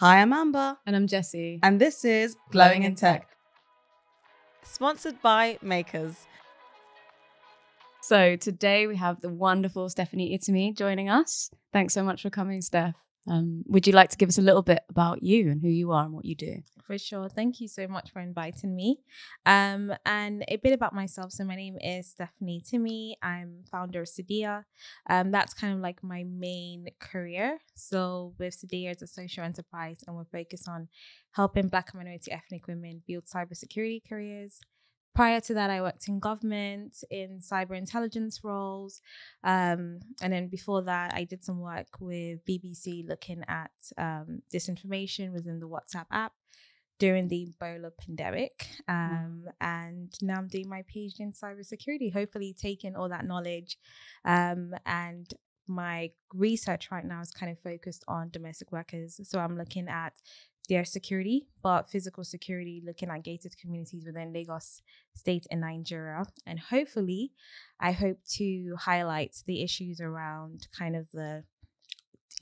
Hi, I'm Amber. And I'm Jessie. And this is Glowing in Tech. Sponsored by Makers. So today we have the wonderful Stephanie Itimi joining us. Thanks so much for coming, Steph. Um, would you like to give us a little bit about you and who you are and what you do? For sure. Thank you so much for inviting me. Um, and a bit about myself. So my name is Stephanie Itimi. I'm founder of Seidea. Um, that's kind of like my main career. So with Seidea, it's a social enterprise, and we're focused on helping Black and minority ethnic women build cybersecurity careers prior to that, I worked in government in cyber intelligence roles. Um, and then before that, I did some work with BBC looking at um, disinformation within the WhatsApp app during the Ebola pandemic. Um, mm. And now I'm doing my PhD in cybersecurity, hopefully taking all that knowledge um, and my research right now is kind of focused on domestic workers. So I'm looking at their security, but physical security, looking at gated communities within Lagos State and Nigeria. And hopefully, I hope to highlight the issues around kind of the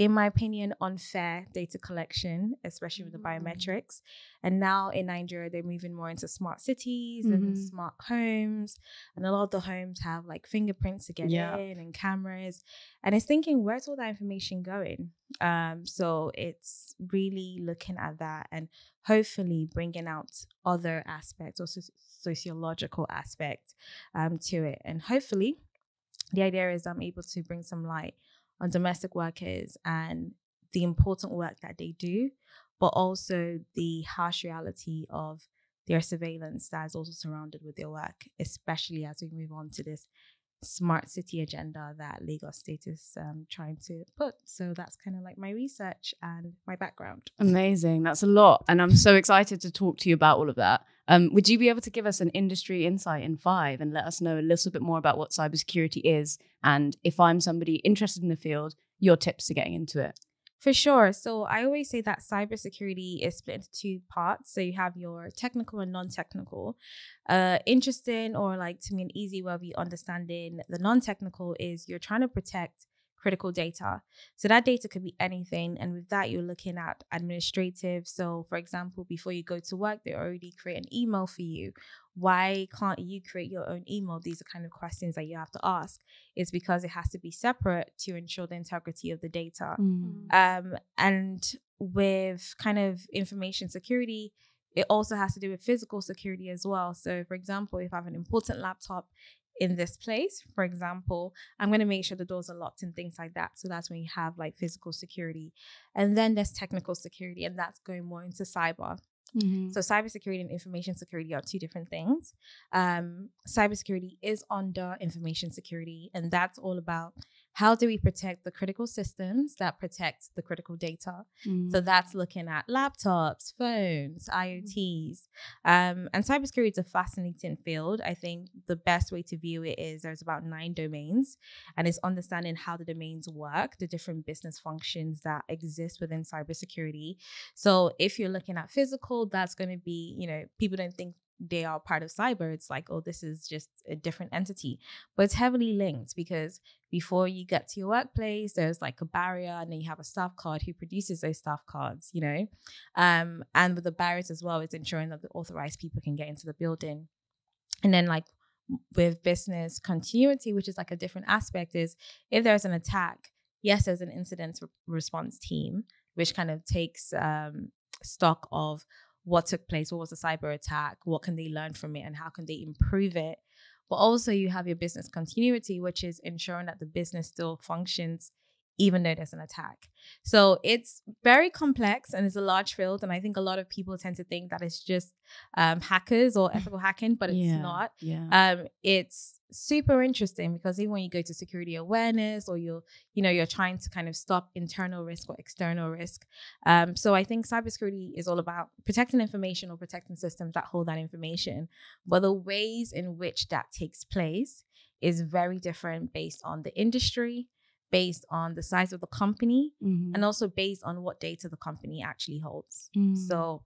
in my opinion, unfair data collection, especially with the mm. biometrics. And now in Nigeria, they're moving more into smart cities mm-hmm. and smart homes. And a lot of the homes have like fingerprints to get yeah. in and cameras. And it's thinking, where's all that information going? Um, so it's really looking at that and hopefully bringing out other aspects, also sociological aspects um, to it. And hopefully, the idea is I'm able to bring some light on domestic workers and the important work that they do, but also the harsh reality of their surveillance that is also surrounded with their work, especially as we move on to this smart city agenda that Lagos State is um, trying to put. So that's kind of like my research and my background. Amazing. That's a lot. And I'm so excited to talk to you about all of that. Um, would you be able to give us an industry insight in five and let us know a little bit more about what cybersecurity is? And if I'm somebody interested in the field, your tips to getting into it? For sure. So I always say that cybersecurity is split into two parts. So you have your technical and non-technical. Uh, interesting or like to me an easy way of you understanding the non-technical is you're trying to protect critical data. So that data could be anything. And with that, you're looking at administrative. So, for example, before you go to work, they already create an email for you. Why can't you create your own email? These are kind of questions that you have to ask. It's because it has to be separate to ensure the integrity of the data. Mm. Um, and with kind of information security, it also has to do with physical security as well. So, for example, if I have an important laptop in this place, for example, I'm going to make sure the doors are locked and things like that. So that's when you have like physical security. And then there's technical security, and that's going more into cyber. Mm-hmm. So cybersecurity and information security are two different things. Um, cybersecurity is under information security, and that's all about how do we protect the critical systems that protect the critical data? Mm. So that's looking at laptops, phones, IoTs. Um, and cybersecurity is a fascinating field. I think the best way to view it is there's about nine domains, and it's understanding how the domains work, the different business functions that exist within cybersecurity. So if you're looking at physical, that's going to be, you know, people don't think they are part of cyber, it's like, oh, this is just a different entity. But it's heavily linked because before you get to your workplace, there's like a barrier, and then you have a staff card who produces those staff cards, you know? Um, and with the barriers as well, it's ensuring that the authorized people can get into the building. And then, like, with business continuity, which is like a different aspect, is if there's an attack, yes, there's an incident response team, which kind of takes um, stock of what took place, what was the cyber attack, what can they learn from it, and how can they improve it. But also, you have your business continuity, which is ensuring that the business still functions even though there's an attack. So it's very complex and it's a large field. And I think a lot of people tend to think that it's just um, hackers or ethical hacking, but it's yeah, not. Yeah. Um, it's super interesting because even when you go to security awareness or you're, you know, you're trying to kind of stop internal risk or external risk. Um, so I think cybersecurity is all about protecting information or protecting systems that hold that information. But the ways in which that takes place is very different based on the industry, based on the size of the company mm-hmm. and also based on what data the company actually holds. Mm. So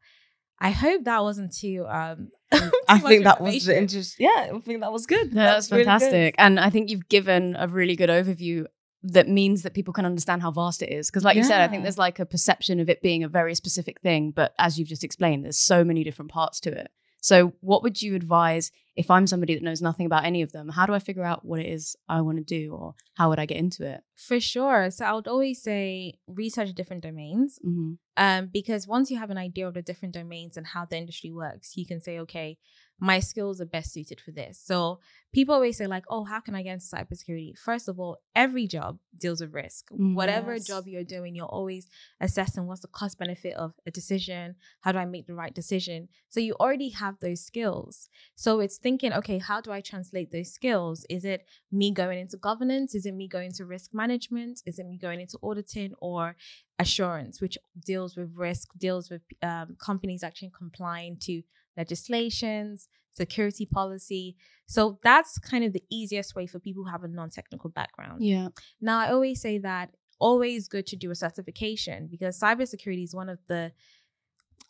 I hope that wasn't too. Um, too I think that was interesting. Yeah, I think that was good. that's, that's really fantastic, good. and I think you've given a really good overview that means that people can understand how vast it is. Because, like you said, I think there's like a perception of it being a very specific thing. But as you've just explained, there's so many different parts to it. So, what would you advise if I'm somebody that knows nothing about any of them? How do I figure out what it is I want to do, or how would I get into it? For sure. So I would always say research different domains. Mm-hmm. Um, because once you have an idea of the different domains and how the industry works, you can say, okay, my skills are best suited for this. So people always say, like, oh, how can I get into cybersecurity? First of all, every job deals with risk. Mm, Whatever yes. job you're doing, you're always assessing what's the cost benefit of a decision. How do I make the right decision? So you already have those skills. So it's thinking, okay, how do I translate those skills? Is it me going into governance? Is it me going to risk management? Is it me going into auditing or assurance, which deals with risk, deals with um, companies actually complying to legislations, security policy. So that's kind of the easiest way for people who have a non-technical background. Yeah. Now, I always say that always good to do a certification because cybersecurity is one of the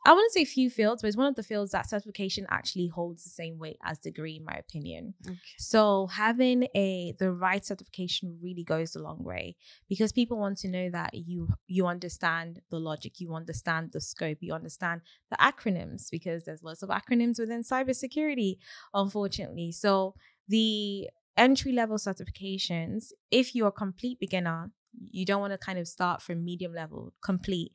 I wouldn't say few fields, but it's one of the fields that certification actually holds the same weight as degree, in my opinion. So having a the right certification really goes a long way because people want to know that you you understand the logic, you understand the scope, you understand the acronyms because there's lots of acronyms within cybersecurity, unfortunately. So the entry level certifications, if you're a complete beginner, you don't want to kind of start from medium level, complete.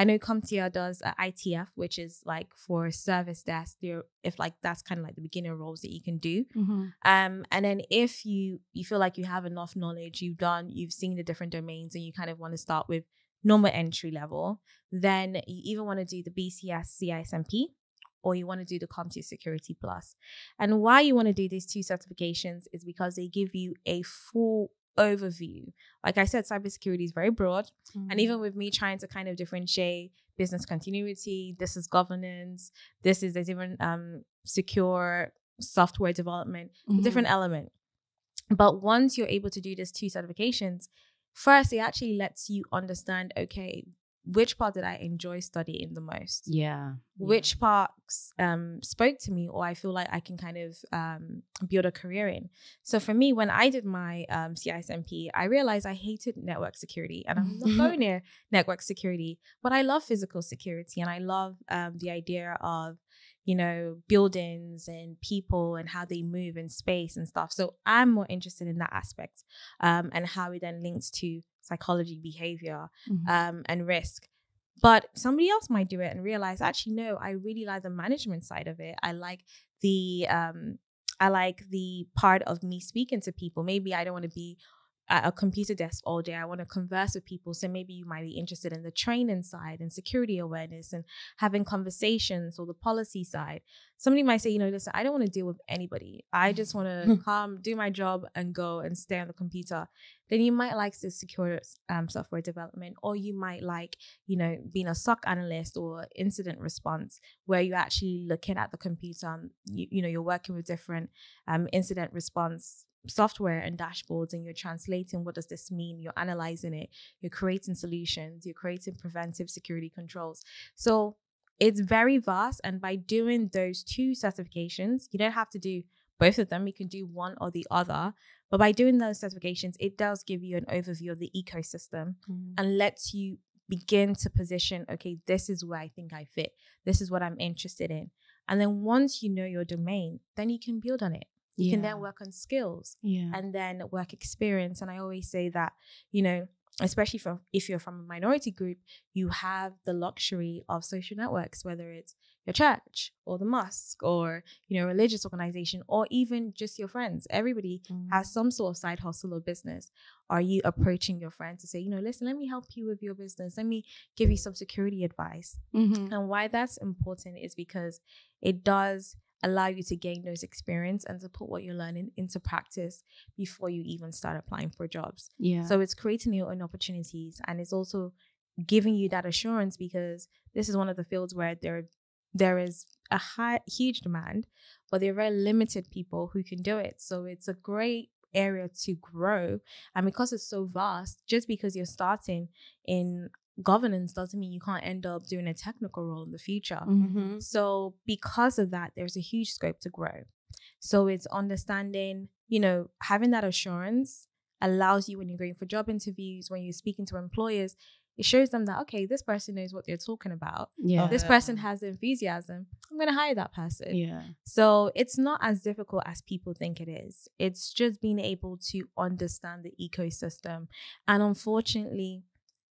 I know CompTIA does a ITF, which is like for service desk. If like that's kind of like the beginner roles that you can do. Mm-hmm. Um, and then if you you feel like you have enough knowledge, you've done, you've seen the different domains, and you kind of want to start with normal entry level, then you even want to do the BCS CISMP or you want to do the CompTIA Security Plus. And why you want to do these two certifications is because they give you a full overview. Like I said, cybersecurity is very broad. And even with me trying to kind of differentiate business continuity, this is governance, this is there's even um secure software development, a different element. But once you're able to do these two certifications, first it actually lets you understand, okay, which part did I enjoy studying the most? Yeah. which parts um, spoke to me or I feel like I can kind of um, build a career in. So for me, when I did my um, CISMP, I realized I hated network security and I'm not going near network security, but I love physical security and I love um, the idea of, you know, buildings and people and how they move in space and stuff. So I'm more interested in that aspect um, and how it then links to psychology, behavior, Mhm. um, and risk. But somebody else might do it and realize, actually, no, I really like the management side of it. I like the um, I like the part of me speaking to people. Maybe I don't want to be at a computer desk all day. I want to converse with people. So maybe you might be interested in the training side and security awareness and having conversations or the policy side. Somebody might say, you know, listen, I don't want to deal with anybody. I just want to come, do my job, and go and stay on the computer. Then you might like the secure um, software development, or you might like, you know, being a SOC analyst or incident response, where you're actually looking at the computer and you, you know you're working with different um, incident response software and dashboards and you're translating what does this mean you're analyzing it you're creating solutions you're creating preventive security controls. So it's very vast and by doing those two certifications you don't have to do both of them you can do one or the other but by doing those certifications it does give you an overview of the ecosystem mm. and lets you begin to position okay this is where i think i fit. This is what i'm interested in. And then once you know your domain then you can build on it you can then work on skills Yeah. and then work experience. And I always say that, you know, especially from if you're from a minority group, you have the luxury of social networks, whether it's your church or the mosque or, you know, religious organization or even just your friends. Everybody has some sort of side hustle or business. Are you approaching your friends to say, you know, listen, let me help you with your business. Let me give you some security advice. Mhm. And why that's important is because it does allow you to gain those experience and to put what you're learning into practice before you even start applying for jobs. Yeah. So it's creating your own opportunities and it's also giving you that assurance because this is one of the fields where there there is a high huge demand, but there are very limited people who can do it. So it's a great area to grow. And because it's so vast, just because you're starting in governance doesn't mean you can't end up doing a technical role in the future. Mhm. So because of that, there's a huge scope to grow. So it's understanding, you know, having that assurance allows you when you're going for job interviews, when you're speaking to employers, it shows them that okay, this person knows what they're talking about. Yeah. This person has enthusiasm. I'm gonna hire that person. yeah. So it's not as difficult as people think it is. It's just being able to understand the ecosystem. And unfortunately,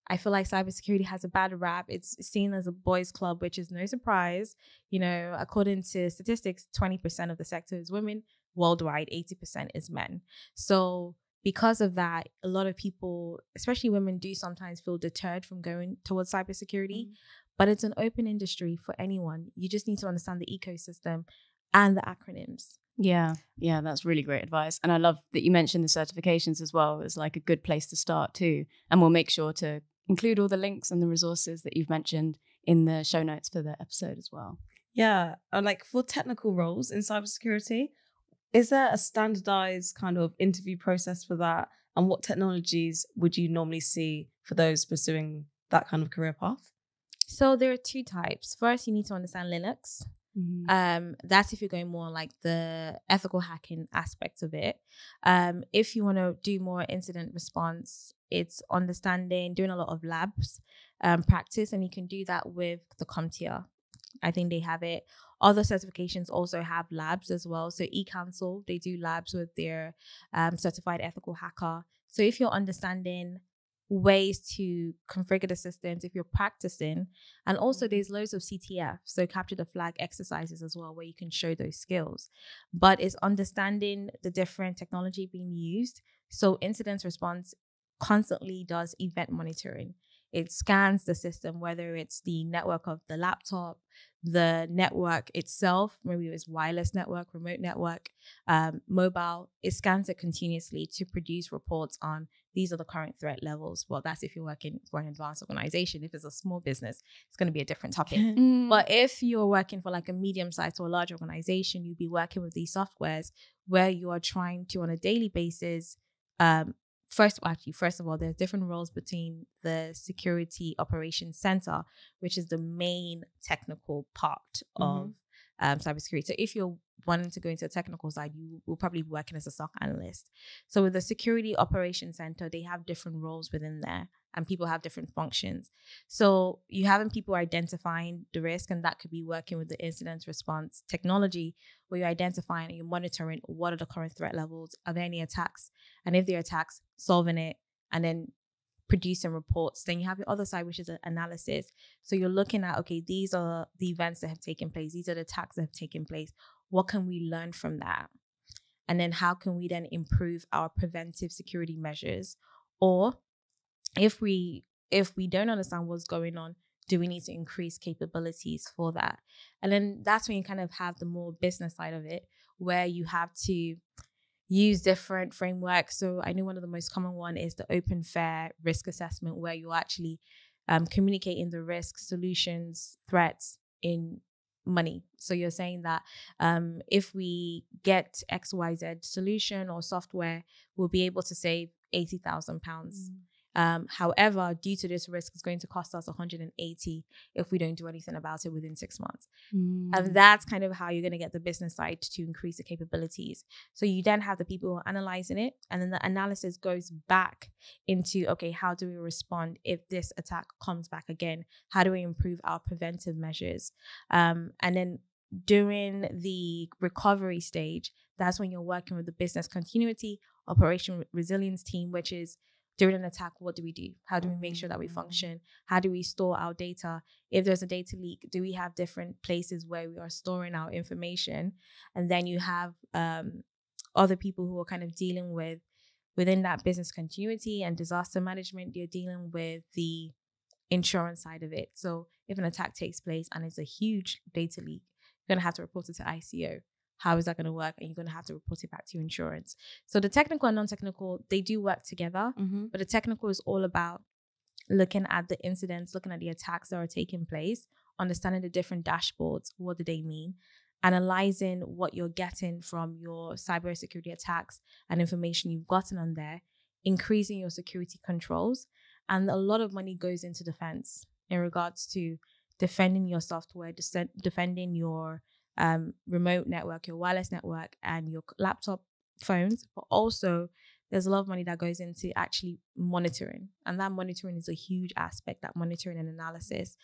I feel like cybersecurity has a bad rap. It's seen as a boys' club, which is no surprise. You know, according to statistics, 20% of the sector is women, worldwide, 80% is men. So because of that, a lot of people, especially women, do sometimes feel deterred from going towards cybersecurity. Mm-hmm. But it's an open industry for anyone. You just need to understand the ecosystem and the acronyms. Yeah, yeah, that's really great advice. And I love that you mentioned the certifications as well as like a good place to start too. And we'll make sure to include all the links and the resources that you've mentioned in the show notes for the episode as well. Yeah, uh, like for technical roles in cybersecurity, is there a standardized kind of interview process for that? And what technologies would you normally see for those pursuing that kind of career path? So there are two types. First, you need to understand Linux. Um, that's if you're going more on, like the ethical hacking aspect of it. Um, if you want to do more incident response, it's understanding, doing a lot of labs um, practice, and you can do that with the CompTIA. I think they have it. Other certifications also have labs as well. So EC-Council, they do labs with their um, certified ethical hacker. So if you're understanding ways to configure the systems, if you're practicing, and also there's loads of CTF, so capture the flag exercises as well, where you can show those skills. But it's understanding the different technology being used. So incident response constantly does event monitoring. It scans the system, whether it's the network of the laptop, the network itself, maybe it's wireless network, remote network, um, mobile. It scans it continuously to produce reports on these are the current threat levels. Well, that's if you're working for an advanced organization. If it's a small business, it's going to be a different topic. Mm. But if you're working for like a medium sized or a large organization, you'd be working with these softwares where you are trying to, on a daily basis, um, first, actually, first of all, there's different roles between the Security Operations Center, which is the main technical part of um, cybersecurity. So if you're wanting to go into the technical side, you will probably be working as a SOC analyst. So with the Security Operations Center, they have different roles within there and people have different functions. So you having people identifying the risk, and that could be working with the incident response technology, where you're identifying and you're monitoring what are the current threat levels, are there any attacks, and if there are attacks, solving it, and then producing reports. Then you have your other side, which is an analysis. So you're looking at okay, these are the events that have taken place, these are the attacks that have taken place. What can we learn from that? And then how can we then improve our preventive security measures? Or if we if we don't understand what's going on, do we need to increase capabilities for that? And then that's when you kind of have the more business side of it, where you have to use different frameworks. So I know one of the most common one is the open fair risk assessment, where you're actually um, communicating the risks, solutions, threats in money. So you're saying that um, if we get X Y Z solution or software, we'll be able to save eighty thousand pounds. Um, however, due to this risk, it's going to cost us 180 if we don't do anything about it within six months. Mm. And that's kind of how you're going to get the business side to increase the capabilities. So you then have the people who are analyzing it, and then the analysis goes back into okay, how do we respond if this attack comes back again? How do we improve our preventive measures? Um, and then during the recovery stage, that's when you're working with the business continuity, operation resilience team, which is during an attack, what do we do? How do we make sure that we function? How do we store our data? If there's a data leak, do we have different places where we are storing our information? And then you have um, other people who are kind of dealing with within that business continuity and disaster management. You're dealing with the insurance side of it. So if an attack takes place and it's a huge data leak, you're gonna have to report it to ICO. How is that going to work? And you're going to have to report it back to your insurance. So the technical and non-technical, they do work together. Mm-hmm. But the technical is all about looking at the incidents, looking at the attacks that are taking place, understanding the different dashboards. What do they mean? Analyzing what you're getting from your cybersecurity attacks and information you've gotten on there, increasing your security controls. And a lot of money goes into defense in regards to defending your software, defending your um, remote network, your wireless network, and your laptop phones, but also there's a lot of money that goes into actually monitoring. And that monitoring is a huge aspect, that monitoring and analysis.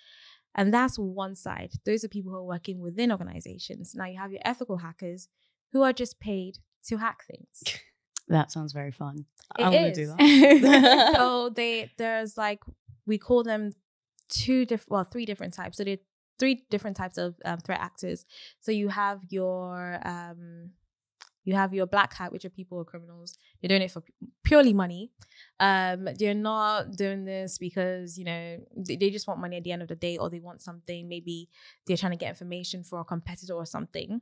And that's one side. Those are people who are working within organizations. Now you have your ethical hackers who are just paid to hack things. That sounds very fun. It I want to do that. so they there's like we call them two different well three different types so there are three different types of um, threat actors. So you have your um you have your black hat which are people or criminals. They're doing it for purely money. Um they're not doing this because you know they, they just want money at the end of the day or they want something. Maybe they're trying to get information for a competitor or something.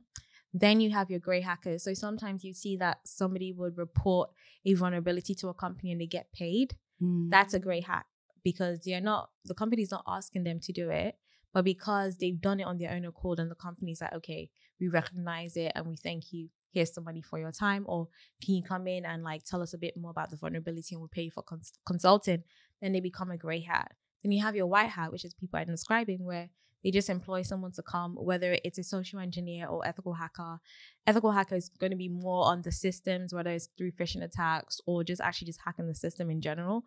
Then you have your gray hackers. So sometimes you see that somebody would report a vulnerability to a company and they get paid. Mm. that's a gray hack because they're not the company's not asking them to do it but because they've done it on their own accord and the company's like okay we recognize it and we thank you. Here's some money for your time or can you come in and like tell us a bit more about the vulnerability and we'll pay you for cons- consulting then they become a gray hat. Then you have your white hat which is people I'm describing where they just employ someone to come whether it's a social engineer or ethical hacker ethical hacker is going to be more on the systems whether it's through phishing attacks or just actually just hacking the system in general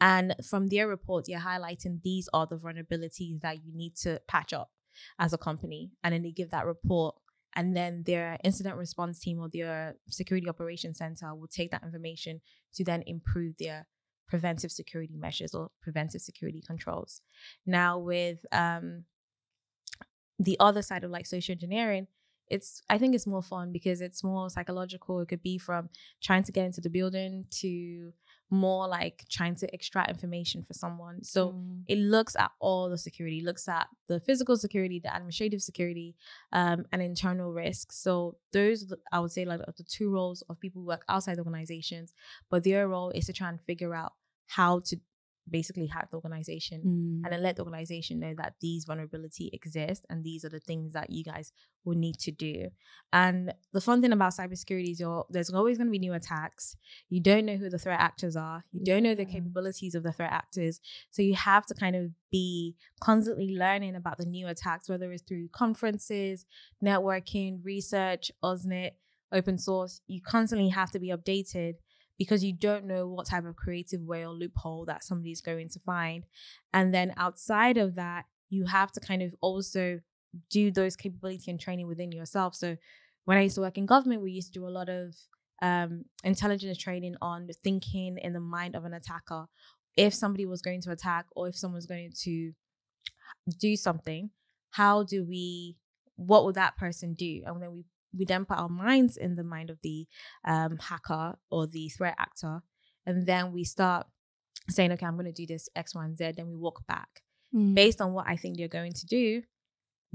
and from their report, they're highlighting these are the vulnerabilities that you need to patch up as a company. And then they give that report. And then their incident response team or their security operations center will take that information to then improve their preventive security measures or preventive security controls. Now, with um, the other side of like social engineering, it's I think it's more fun because it's more psychological. It could be from trying to get into the building to more like trying to extract information for someone. So Mm. it looks at all the security, looks at the physical security, the administrative security, um, and internal risks. So those I would say like are the two roles of people who work outside organizations, but their role is to try and figure out how to basically hack the organization Mm. and then let the organization know that these vulnerability exist and these are the things that you guys will need to do. And the fun thing about cybersecurity is you're, there's always going to be new attacks. You don't know who the threat actors are. You don't know the capabilities of the threat actors. So you have to kind of be constantly learning about the new attacks, whether it's through conferences, networking, research, OSINT, open source. You constantly have to be updated because you don't know what type of creative way or loophole that somebody's going to find. And then outside of that, you have to kind of also do those capability and training within yourself. So when I used to work in government, we used to do a lot of um, intelligence training on the thinking in the mind of an attacker. If somebody was going to attack or if someone's going to do something, how do we, what would that person do? And then we we then put our minds in the mind of the um, hacker or the threat actor, and then we start saying, okay, I'm going to do this X, Y, and Z. Then we walk back Mm. based on what I think they're going to do.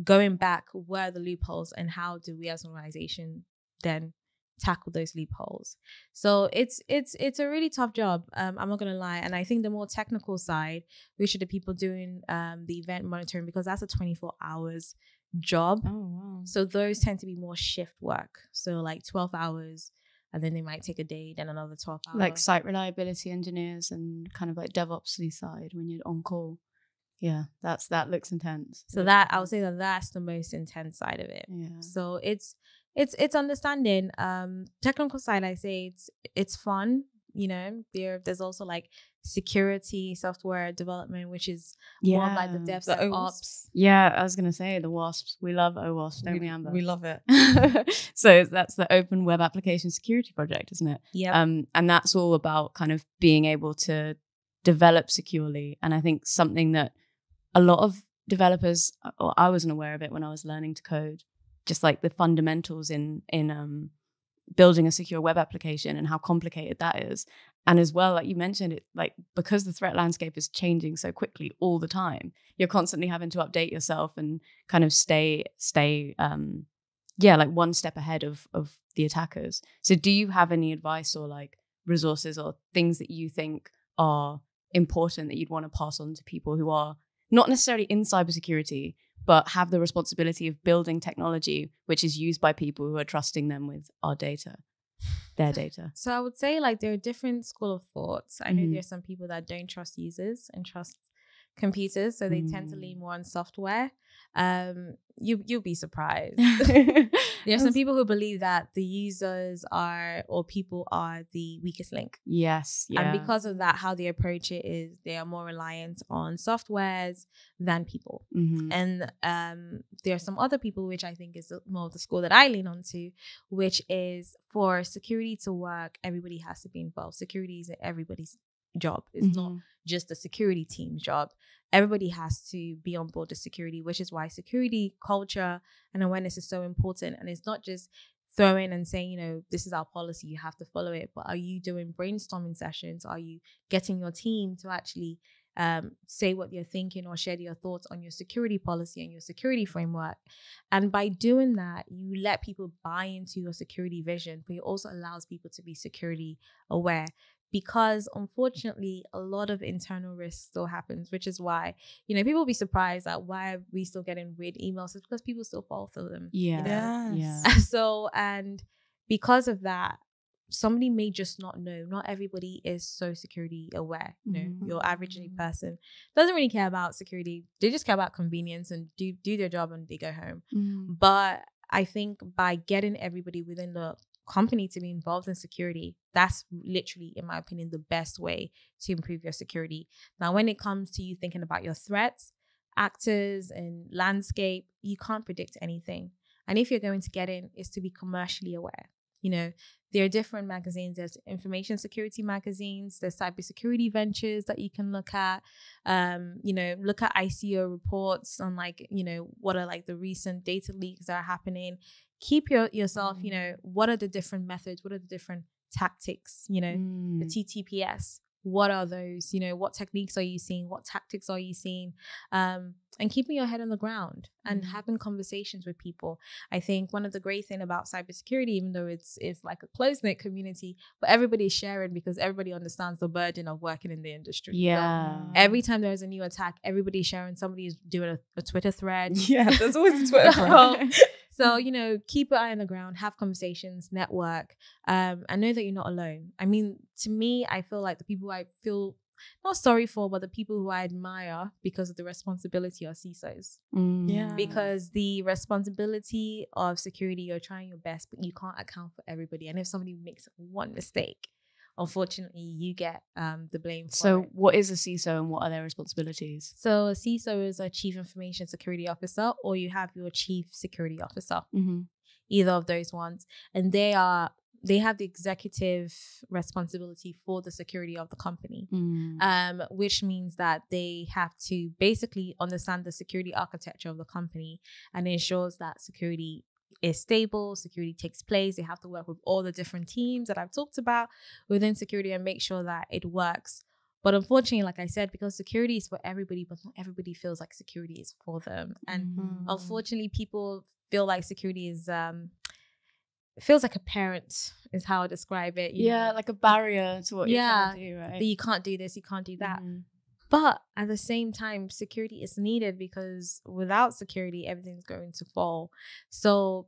Going back, where are the loopholes, and how do we as an organization then tackle those loopholes? So it's it's it's a really tough job. Um, I'm not gonna lie, and I think the more technical side, which are the people doing um, the event monitoring, because that's a 24 hours job. Oh wow. So those tend to be more shift work. So like 12 hours, and then they might take a day, then another 12 hours. like site reliability engineers and kind of like DevOpsy side when you're on call. Yeah, that's that looks intense. so that I would say that that's the most intense side of it. Yeah. So it's it's it's understanding. Um, technical side, I say it's it's fun. You know, there there's also like security software development, which is more of like the Yeah. DevSecOps. The ops. Yeah, I was gonna say the wasps. We love OWASP, don't we, we, Amber? we love it. so that's the Open Web Application Security Project, isn't it? Yep. Um, and that's all about kind of being able to develop securely. And I think something that a lot of developers, or I wasn't aware of it when I was learning to code, just like the fundamentals in in um, building a secure web application and how complicated that is. And as well, like you mentioned, it like because the threat landscape is changing so quickly all the time, you're constantly having to update yourself and kind of stay stay um, yeah like one step ahead of of the attackers. So do you have any advice or like resources or things that you think are important that you'd want to pass on to people who are not necessarily in cybersecurity but have the responsibility of building technology which is used by people who are trusting them with our data their data So I would say like there are different school of thoughts. I know Mhm. are some people that don't trust users and trust computers, so they tend to Mm. lean more on software. Um, you you'll be surprised. There are some people who believe that the users are or people are the weakest link. yes, yeah. And because of that, how they approach it is they are more reliant on softwares than people. Mhm. And um, there are some other people, which I think is more of the school that I lean on to, which is for security to work, everybody has to be involved. Security is everybody's job. It's not Mhm. just the security team's job. Everybody has to be on board the security, which is why security culture and awareness is so important. And it's not just throwing and saying, you know, this is our policy, you have to follow it. But are you doing brainstorming sessions? Are you getting your team to actually um, say what you're thinking or share your thoughts on your security policy and your security framework? And by doing that, you let people buy into your security vision, but it also allows people to be security aware because unfortunately a lot of internal risk still happens which is why you know people will be surprised at why are we still getting weird emails it's because people still fall for them you Yeah. know? Yes. Yeah. so and because of that somebody may just not know not everybody is so security aware you know Mhm. your average person doesn't really care about security they just care about convenience and do do their job and they go home Mhm. but I think by getting everybody within the company to be involved in security, that's literally, in my opinion, the best way to improve your security. Now, when it comes to you thinking about your threats, actors, and landscape, you can't predict anything. And if you're going to get in, is to be commercially aware. You know, there are different magazines. There's information security magazines. There's cybersecurity ventures that you can look at. Um, you know, look at ICO reports on like, you know, what are like the recent data leaks that are happening. Keep your yourself, you know, what are the different methods? What are the different tactics? You know, the Mm. TTPS. What are those? You know, what techniques are you seeing? What tactics are you seeing? Um, and keeping your head on the ground and Mhm. having conversations with people. I think one of the great thing about cybersecurity, even though it's it's like a close knit community, but everybody's sharing because everybody understands the burden of working in the industry. So Yeah. every time there's a new attack, everybody's sharing. Somebody's doing a, a Twitter thread. Yeah, there's always a Twitter thread. So, so you know, keep your eye on the ground, have conversations, network, um, and know that you're not alone. I mean, to me, I feel like the people I feel not sorry for, but the people who I admire because of the responsibility are CISOs. Mm. Yeah. Because the responsibility of security, you're trying your best, but you can't account for everybody. And if somebody makes one mistake, unfortunately, you get um, the blame for So, it. what is a CISO and what are their responsibilities? So a CISO is a chief information security officer, or you have your chief security officer. Mm-hmm. either of those ones and they are they have the executive responsibility for the security of the company Mm. um, which means that they have to basically understand the security architecture of the company and ensures that security is stable security takes place they have to work with all the different teams that i've talked about within security and make sure that it works but unfortunately like i said because security is for everybody but not everybody feels like security is for them and Mm. unfortunately people feel like security is um it feels like a parent is how I describe it. you yeah, know, like a barrier to what Yeah. you're do, right? that you can't do this, you can't do that. Mhm. But at the same time, security is needed because without security, everything's going to fall. So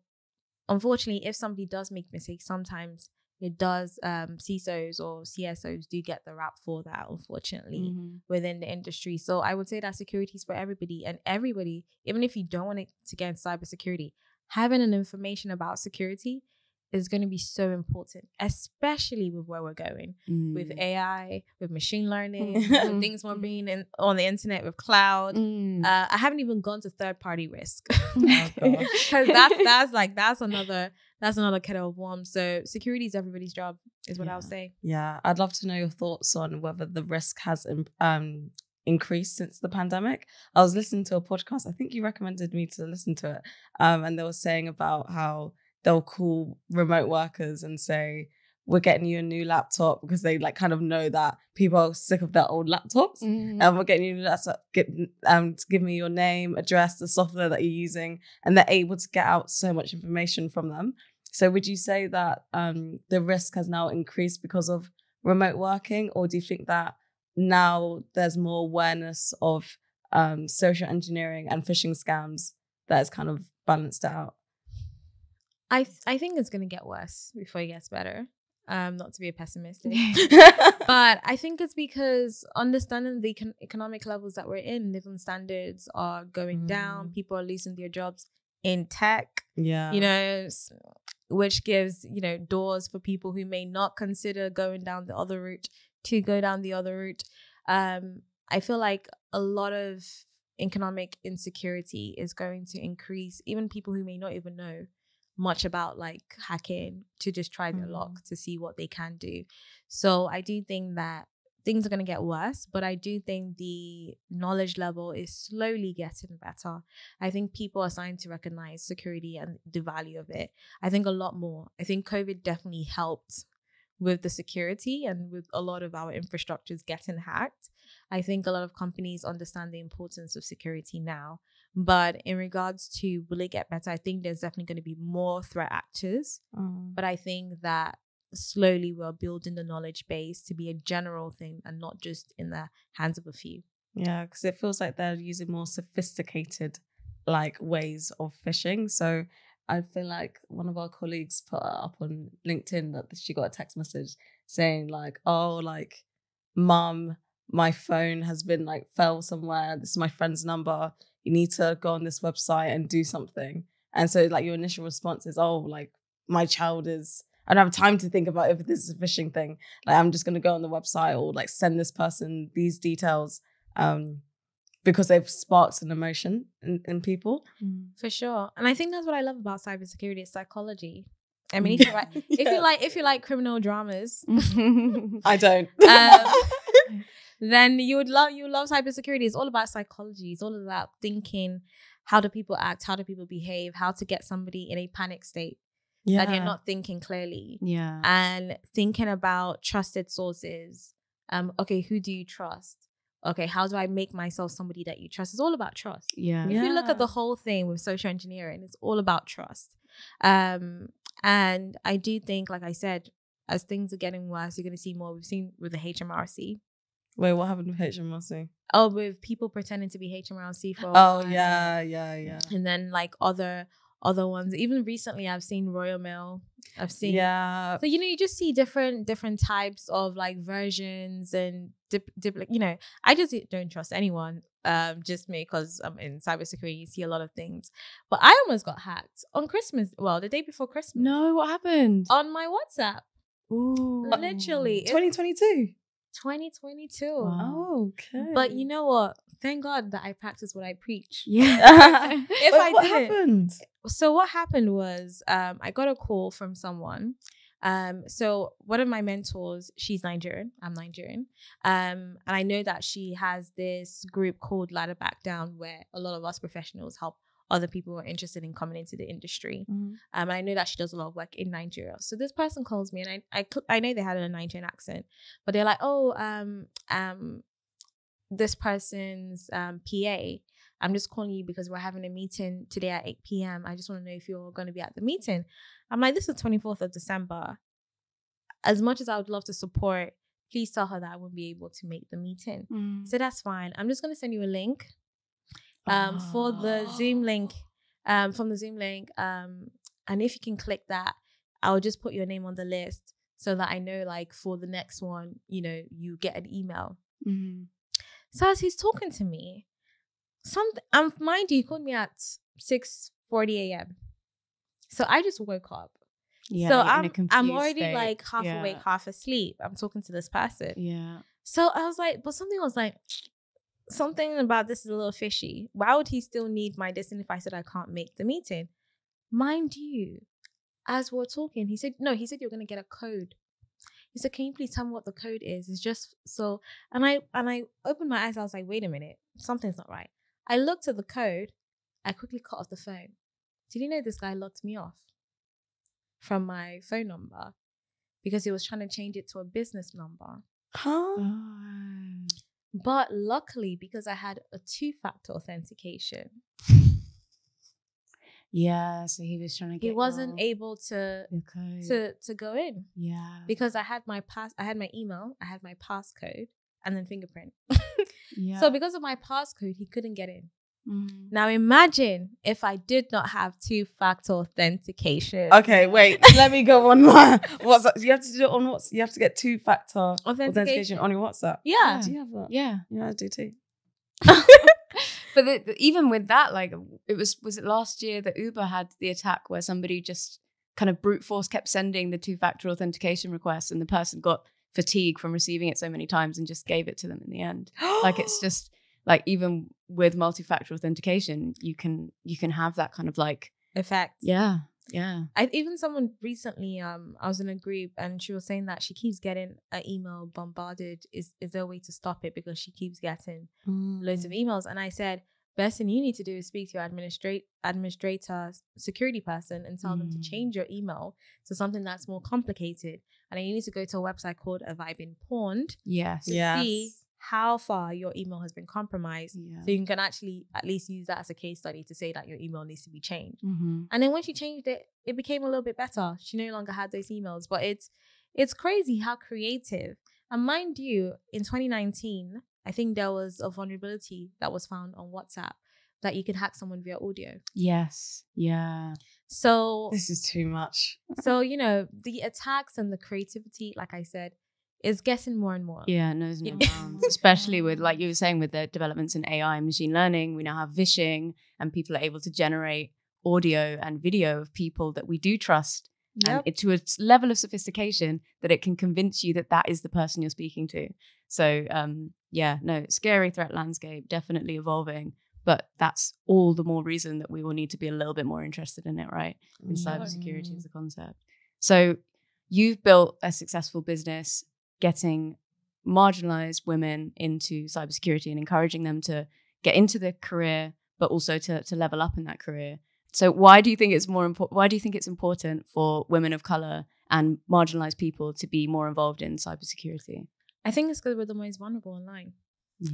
unfortunately, if somebody does make mistakes, sometimes it does um CISOs or CSOs do get the rap for that, unfortunately. Mhm. within the industry. So I would say that security is for everybody and everybody, even if you don't want it to get into cybersecurity, having an information about security is going to be so important, especially with where we're going with Mm. AI, with machine learning, with Mhm. things more being in, on the internet with cloud. Mm. Uh, I haven't even gone to third party risk Oh, because that's that's like that's another that's another kettle of worms. So security is everybody's job, is what I'll say. Yeah, I'd love to know your thoughts on whether the risk has im- um, increased since the pandemic. I was listening to a podcast. I think you recommended me to listen to it, um, and they were saying about how they'll call remote workers and say, "We're getting you a new laptop," because they like kind of know that people are sick of their old laptops. Mhm. And we're getting you that's get um to give me your name, address, the software that you're using, and they're able to get out so much information from them. So would you say that um the risk has now increased because of remote working, or do you think that now there's more awareness of um social engineering and phishing scams that has kind of balanced out? I th- I think it's gonna get worse before it gets better. Um, not to be a pessimist, but I think it's because understanding the econ- economic levels that we're in, living standards are going down. Mm. People are losing their jobs in tech. yeah. You know, which gives you know doors for people who may not consider going down the other route to go down the other route. Um, I feel like a lot of economic insecurity is going to increase. Even people who may not even know much about like hacking to just try their Mm. luck to see what they can do. So I do think that things are going to get worse, but I do think the knowledge level is slowly getting better. I think people are starting to recognize security and the value of it. I think a lot more. I think COVID definitely helped with the security and with a lot of our infrastructures getting hacked. I think a lot of companies understand the importance of security now. But in regards to will it get better, I think there's definitely going to be more threat actors. Mm. But I think that slowly we're building the knowledge base to be a general thing and not just in the hands of a few. Yeah, because it feels like they're using more sophisticated like ways of phishing. So I feel like one of our colleagues put up on LinkedIn that she got a text message saying like, "Oh, like, mum, my phone has been like fell somewhere. This is my friend's number. You need to go on this website and do something." And so like your initial response is, "Oh, like my child is." I don't have time to think about if this is a phishing thing. Like I'm just gonna go on the website or like send this person these details um, because they've sparked an emotion in, in people. For sure. And I think that's what I love about cybersecurity is psychology. I mean, if you like, if you like, if you like criminal dramas, I don't. Um, then you would love you love cybersecurity. It's all about psychology. It's all about thinking how do people act, how do people behave, how to get somebody in a panic state yeah. that you're not thinking clearly, yeah. and thinking about trusted sources. Um, okay, who do you trust? Okay, how do I make myself somebody that you trust? It's all about trust. yeah. If you look at the whole thing with social engineering, it's all about trust. Um, and I do think, like I said, as things are getting worse, you're going to see more. We've seen with the HMRC. Wait, what happened with HMRC? Oh, with people pretending to be HMRC for. Oh yeah, yeah, yeah. And then like other other ones. Even recently, I've seen Royal Mail. I've seen. Yeah. So you know, you just see different different types of like versions and dip, dip you know. I just don't trust anyone. Um, just me because I'm in cybersecurity. You see a lot of things, but I almost got hacked on Christmas. Well, the day before Christmas. No, what happened? On my WhatsApp, Ooh. literally, 2022. 2022. Wow. Oh, okay. But you know what? Thank God that I practice what I preach. Yeah. If Wait, I what didn't- happened? so what happened was um, I got a call from someone. Um, so one of my mentors, she's Nigerian. I'm Nigerian. Um, and I know that she has this group called Ladder Back Down, where a lot of us professionals help other people who are interested in coming into the industry. Um, and I know that she does a lot of work in Nigeria. So this person calls me, and I I, I know they had a Nigerian accent, but they're like, oh, um, um, this person's um PA. I'm just calling you because we're having a meeting today at 8 p.m. I just want to know if you're going to be at the meeting. I'm like, this is 24th of December. As much as I would love to support, please tell her that I won't be able to make the meeting. Mm. So that's fine. I'm just going to send you a link um, for the Zoom link, um, from the Zoom link. Um, and if you can click that, I'll just put your name on the list so that I know, like, for the next one, you know, you get an email. Mhm. So as he's talking to me, something, um, mind you, he called me at 6:40 a.m. So I just woke up. Yeah. so you're in a I'm I'm already state. like half Yeah. awake, half asleep. I'm talking to this person. Yeah. So I was like, but something was like, something about this is a little fishy. Why would he still need my distance if I said I can't make the meeting? Mind you, as we're talking, he said, no, he said you're gonna get a code. He said, Can you please tell me what the code is? It's just so and I and I opened my eyes, I was like, wait a minute, something's not right. I looked at the code, I quickly cut off the phone. Did you know this guy locked me off from my phone number? Because he was trying to change it to a business number. Huh? Oh. But luckily, because I had a two factor authentication, Yeah. So he was trying to get he wasn't your, able to to to go in yeah. because I had my pass, I had my email, I had my passcode, and then fingerprint. yeah. So because of my passcode, he couldn't get in. Mhm. Now imagine if I did not have two-factor authentication. Okay, wait. let me go on my WhatsApp. You have to do it on what's you have to get two factor authentication Authentication. on your WhatsApp. Yeah. Do you have that? Yeah. Yeah, I do too. But the, the- even with that, like it was was it last year that Uber had the attack where somebody just kind of brute force kept sending the two factor authentication requests, and the person got fatigue from receiving it so many times and just gave it to them in the end. Like it's just like even with multi factor authentication, you can you can have that kind of like Effect. yeah yeah I even someone recently, um, I was in a group and she was saying that she keeps getting an email bombarded. Is is there a way to stop it because she keeps getting loads of emails? And I said, best thing you need to do is speak to your administrate administrator security person and tell them to Mm. change your email to something that's more complicated. And then you need to go to a website called Have I Been Pwned yes to Yes. see how far your email has been compromised. yeah So you can actually at least use that as a case study to say that your email needs to be changed. hmm And then when she changed it, it became a little bit better. She no longer had those emails. But it's it's crazy how creative. And mind you, in 2019, I think there was a vulnerability that was found on WhatsApp that you could hack someone via audio. yes yeah So This is too much. so you know, the attacks and the creativity, like I said, is getting more and more. Yeah, knows no bounds. Especially with, like you were saying, with the developments in AI and machine learning, we now have vishing, and people are able to generate audio and video of people that we do trust, and it, to a level of sophistication that it can convince you that that is the person you're speaking to. So, um, yeah, no, scary threat landscape, definitely evolving. But that's all the more reason that we will need to be a little bit more interested in it, right? in cybersecurity as a concept. So you've built a successful business getting marginalized women into cybersecurity and encouraging them to get into the career, but also to, to level up in that career. So why do you think it's more important? Why do you think it's important for women of color and marginalized people to be more involved in cybersecurity? I think it's because we're the most vulnerable online.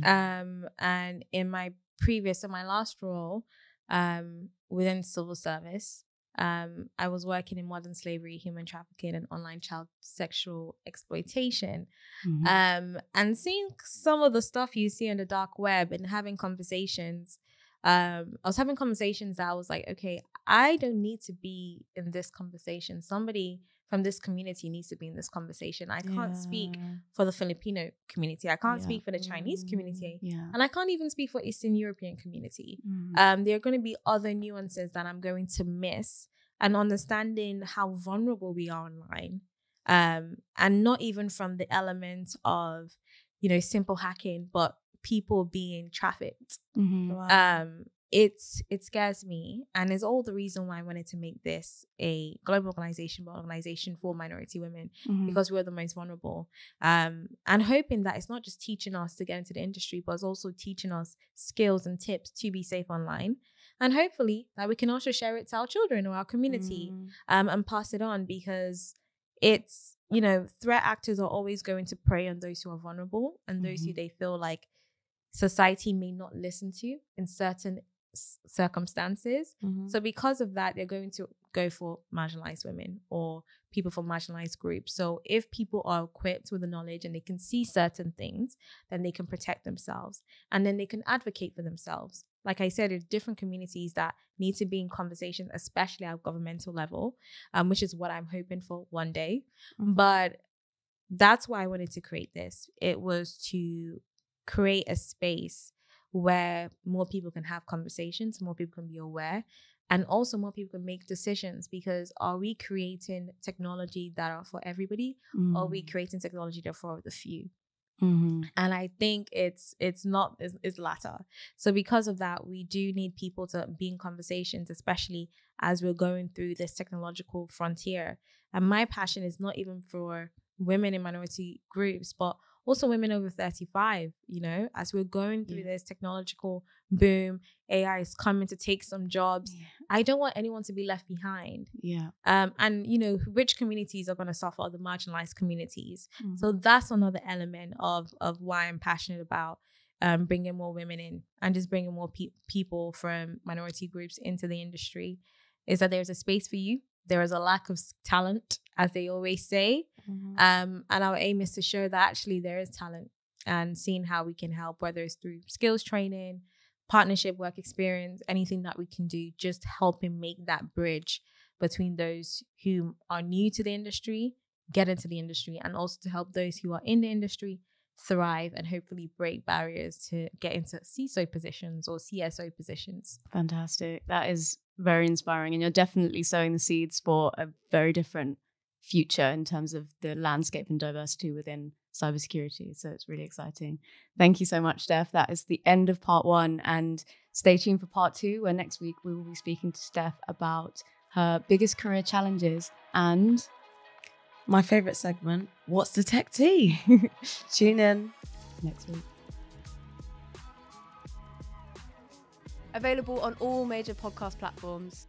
Um, and in my previous, in my last role, um, within civil service, um, I was working in modern slavery, human trafficking, and online child sexual exploitation. Mhm. Um, and seeing some of the stuff you see on the dark web and having conversations. Um, I was having conversations that I was like, okay, I don't need to be in this conversation. Somebody from this community needs to be in this conversation. I can't speak for the Filipino community. I can't Yeah. speak for the Chinese community. yeah. And I can't even speak for Eastern European community. Mhm. Um, there are going to be other nuances that I'm going to miss and understanding how vulnerable we are online. Um, and not even from the element of, you know, simple hacking, but people being trafficked. Mhm. Um, it's it scares me, and is all the reason why I wanted to make this a global organization, but organization for minority women Mhm. because we're the most vulnerable. Um, and hoping that it's not just teaching us to get into the industry, but it's also teaching us skills and tips to be safe online. And hopefully that we can also share it to our children or our community Mm. um, and pass it on because it's, you know, threat actors are always going to prey on those who are vulnerable and those who Mhm. they feel like society may not listen to in certain circumstances. Mhm. So because of that, they're going to go for marginalized women or people from marginalized groups. So if people are equipped with the knowledge and they can see certain things, then they can protect themselves and then they can advocate for themselves. Like I said, there's different communities that need to be in conversation, especially at governmental level, um, which is what I'm hoping for one day. Mhm. But that's why I wanted to create this. It was to create a space where more people can have conversations, more people can be aware, and also more people can make decisions. Because are we creating technology that are for everybody, or are we creating technology that are for the few? Mhm. and i think it's it's not it's, it's latter so because of that we do need people to be in conversations especially as we're going through this technological frontier and my passion is not even for women in minority groups but also women over 35 you know as we're going through Yeah. this technological boom ai is coming to take some jobs Yeah. i don't want anyone to be left behind Yeah. um, and you know which communities are going to suffer the marginalized communities Mhm. so that's another element of of why I'm passionate about um, bringing more women in and just bringing more pe- people from minority groups into the industry. Is that there's a space for you. There is a lack of talent, as they always say, Mhm. um, and our aim is to show that actually there is talent and seeing how we can help, whether it's through skills training, partnership, work experience, anything that we can do, just helping make that bridge between those who are new to the industry, get into the industry, and also to help those who are in the industry thrive and hopefully break barriers to get into CISO positions or CSO positions. Fantastic. That is very inspiring. And you're definitely sowing the seeds for a very different future in terms of the landscape and diversity within cybersecurity. So it's really exciting. Thank you so much, Steph. That is the end of part one. And stay tuned for part two, where next week we will be speaking to Steph about her biggest career challenges and my favorite segment, What's the Tech Tea? Tune in next week. Available on all major podcast platforms.